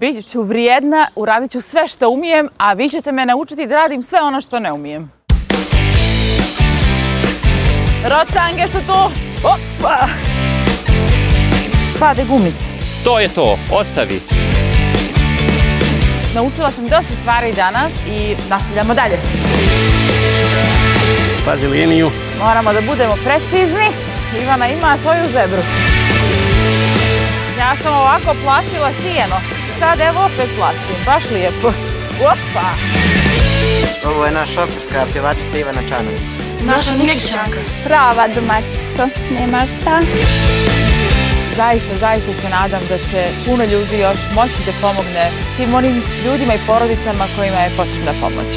Bit ću vrijedna, uradit ću sve što umijem, a vi ćete me naučiti da radim sve ono što ne umijem. Rocange su tu! Opa! Pade gumic. To je to, ostavi. Naučila sam dosta stvari danas i nastavljamo dalje. Pazi liniju. Moramo da budemo precizni. Ivana ima svoju zebru. Ja sam ovako plastila sijeno. Sad evo opet plastim. Baš lijepo. Opa! Ovo je naša operska pjevačica Ivana Čanović. Naša Nikšićanka. Prava domaćica, nema šta. Zaista, zaista se nadam da će puno ljudi još moći da pomogne svim onim ljudima i porodicama kojima je potrebna pomoć.